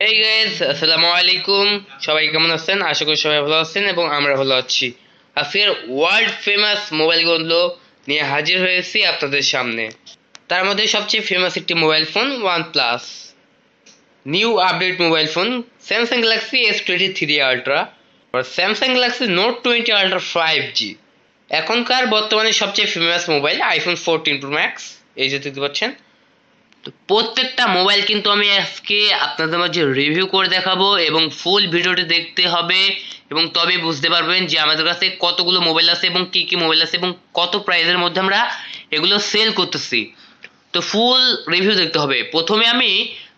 এই গাইজ আসসালামু আলাইকুম সবাই কেমন আছেন? আশা করি সবাই ভালো আছেন এবং আমরা ভালো আছি। আজকের ওয়ার্ল্ড ফেমাস মোবাইলগুলো নিয়ে হাজির হয়েছি আপনাদের সামনে। তার মধ্যে সবচেয়ে ফেমাস একটি mobile phone one plus new update mobile phone Samsung Galaxy S twenty three ultra Samsung Galaxy note twenty ultra five G এখনকার বর্তমানে সবচেয়ে famous mobile iPhone fourteen pro max এই যে দেখতে পাচ্ছেন তো প্রত্যেকটা মোবাইল কিন্তু আমি আজকে আপনাদের মাঝে রিভিউ করে দেখাবো এবং ফুল ভিডিওটি দেখতে হবে এবং তবে বুঝতে পারবেন যে আমাদের কাছে কতগুলো মোবাইল আছে এবং কি কি মোবাইল আছে এবং কত প্রাইসের মধ্যে আমরা এগুলো সেল করতেছি। তো ফুল রিভিউ দেখতে হবে। প্রথমে আমি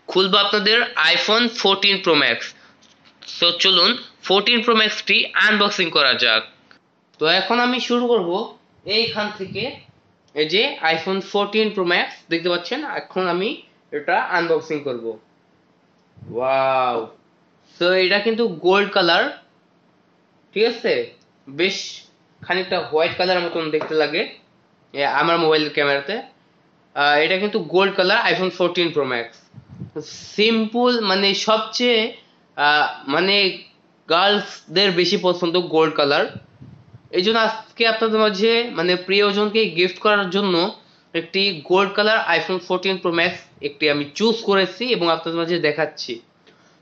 খুলবো আপনাদের আইফোন ফোরটিন প্রো ম্যাক্স তো চলুন ফোরটিন প্রো ম্যাক্সটি আনবক্সিং করা যাক। তো এখন আমি শুরু করব এইখান থেকে। এই যে আইফোন ফোরটিন প্রো ম্যাক্স দেখতে পাচ্ছেন? এখন আমি এটা আনবক্সিং করব। ওয়াও তো এটা কিন্তু গোল্ড কালার ঠিক আছে? বেশ খানিকটা হোয়াইট কালার মতন দেখতে লাগে আমার মোবাইল ক্যামেরাতে এটা কিন্তু gold colour iPhone fourteen pro max simple মানে সবচেয়ে মানে গার্লসদের বেশি পছন্দ গোল্ড কালার এই জন্য আজকে আপনাদের মাঝে মানে প্রিয়জনকে গিফট করার জন্য একটি gold colour iPhone fourteen pro max একটি আমি চুজ করেছি এবং আপনাদের মাঝে দেখাচ্ছি।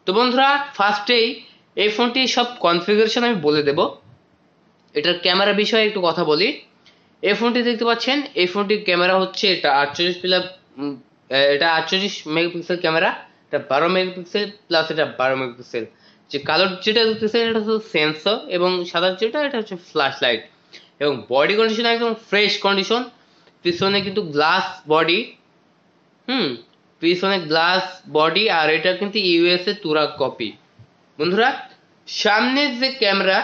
তো বন্ধুরা ফার্স্টেই এই ফোনটি সব কনফিগারেশন আমি বলে দেব। এটার ক্যামেরা বিষয়ে একটু কথা বলি। এই ফোনটি দেখতে পাচ্ছেন, এই ফোনটির ক্যামেরা হচ্ছে এটা আটচল্লিশ পিলা এটা আটচল্লিশ মেগাপিক্সেল ক্যামেরা এটা বারো মেগাপিক্সেল প্লাস এটা বারো মেগাপিক্সেল। যে কালার যেটা দেখতেছেন এটা হচ্ছে সেন্সর এবং সাদা যেটা, এটা হচ্ছে ফ্ল্যাশ লাইট এবং বডি কন্ডিশন একদম ফ্রেশ কন্ডিশন পিছনে কিন্তু গ্লাস বডি হুম, পিছনে গ্লাস বডি আর এটা কিন্তু ইউএস এ তুরা কপি বন্ধুরা, সামনের যে ক্যামেরা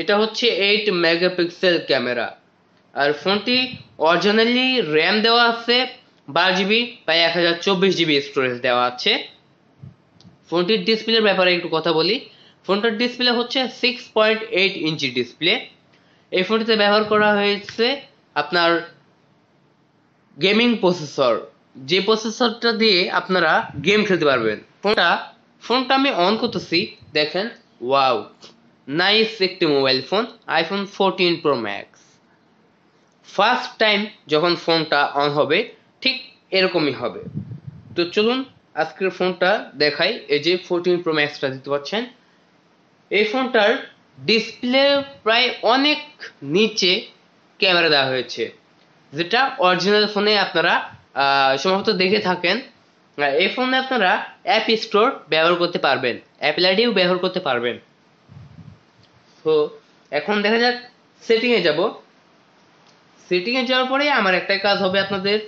এটা হচ্ছে এইট মেগাপিক্সেল ক্যামেরা আর ফোনটি অরিজিনালি র্যাম দেওয়া আছে, বারো জিবি বা এক হাজার চব্বিশ জিবি স্টোরেজ দেওয়া আছে। ফোনটির ডিসপ্লের ব্যাপারে একটু কথা বলি। ফোনটার ডিসপ্লে হচ্ছে six point eight inch display এই ফোনটিতে ব্যবহার করা হয়েছে আপনার গেমিং প্রসেসর যে প্রসেসরটা দিয়ে আপনারা গেম খেলতে পারবেন। ফোনটা ফোনটা আমি অন করতেছি, দেখেন ওয়াও নাইস একটি mobile phone iPhone fourteen pro max first time যখন ফোনটা অন হবে, ঠিক এরকমই হবে। তো চলুন আজকের ফোনটা দেখাই, এই যে ফোরটিন প্রো ম্যাক্সটা দেখতে পাচ্ছেন। এই ফোনটার ডিসপ্লে প্রায় অনেক নিচে ক্যামেরা দেওয়া হয়েছে। যেটা অরিজিনাল ফোনে আপনারা সম্ভবত দেখে থাকেন। এই ফোনে আপনারা অ্যাপ স্টোর ব্যবহার করতে পারবেন। অ্যাপেল আইডিও ব্যবহার করতে পারবেন। তো এখন দেখা যাক সেটিংয়ে যাব। সেটিংয়ে যাওয়ার পরে আমার একটাই কাজ হবে আপনাদের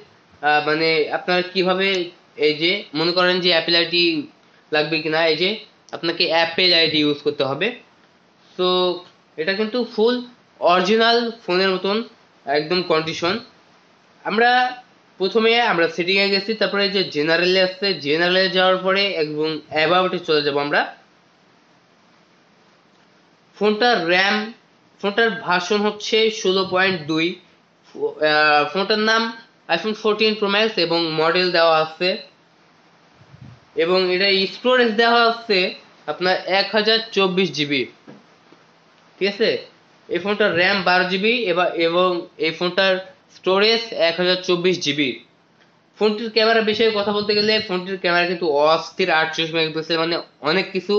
মানে আপনারা কীভাবে এই যে, মনে করেন যে অ্যাপেল আইডি লাগবে কিনা, এই যে আপনাকে অ্যাপেল আইডি ইউজ করতে হবে। তো এটা কিন্তু ফুল অরিজিনাল ফোনের মতন, একদম কন্ডিশন আমরা প্রথমে আমরা সেটিংয়ে গেছি, তারপরে যে জেনারেলে আসছে জেনারেলে যাওয়ার পরে একদম অ্যাবাউটে চলে যাব আমরা। ফোনটার র্যাম ফোনটার ভার্সন হচ্ছে ষোলো পয়েন্ট দুই ফোনটার নাম আইফোন ফোরটিন প্রো ম্যাক্স এবং মডেল দেওয়া আছে। এবং এটা স্টোরেজ দেওয়া আছে আপনার এক হাজার চব্বিশ জিবি ঠিক আছে? এই ফোনটার র্যাম বারো জিবি এবার এবং এই ফোনটার স্টোরেজ এক হাজার চব্বিশ জিবি ফোনটির ক্যামেরা বিষয়ে কথা বলতে গেলে ফোনটির ক্যামেরা কিন্তু অস্থির আটচল্লিশ মেগাপিক্সেল মানে অনেক কিছু।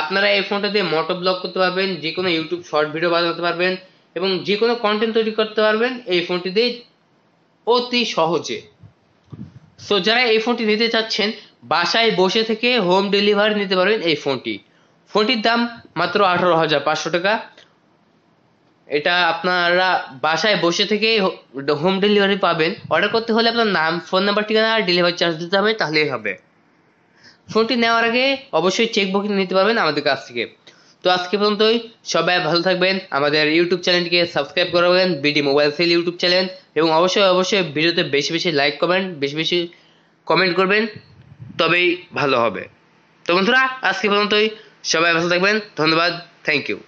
আপনারা এই ফোনটা দিয়ে মোটো ব্লগ করতে পারবেন যে কোনো ইউটিউব শর্ট ভিডিও বানাতে পারবেন, এবং যে কোনো কন্টেন্ট তৈরি করতে পারবেন, এই ফোনটি দিয়ে অতি সহজে। সো যারা এই ফোনটি নিতে চাচ্ছেন, বাসায় বসে থেকে হোম ডেলিভারি নিতে পারবেন এই ফোনটি। ফোনটির দাম মাত্র আঠারো হাজার পাঁচশো টাকা। এটা আপনারা বাসায় বসে থেকে হোম ডেলিভারি পাবেন। অর্ডার করতে হলে আপনার নাম ফোন নাম্বার ঠিকানা আর ডেলিভারি চার্জ দিতে হবে, তাহলেই হবে। ফোনটি নেওয়ার আগে অবশ্যই চেক বুকিং নিতে পারবেন আমাদের কাছ থেকে। তো আজকে পর্যন্তই। সবাই ভালো থাকবেন। আমাদের ইউটিউব চ্যানেলটিকে সাবস্ক্রাইব করবেন BD mobile sale YouTube channel এবং অবশ্যই অবশ্যই ভিডিওতে বেশি বেশি লাইক করবেন, বেশি বেশি কমেন্ট করবেন, তবেই ভালো হবে। তো বন্ধুরা, আজকে পর্যন্তই। সবাই ভালো থাকবেন। ধন্যবাদ। Thank you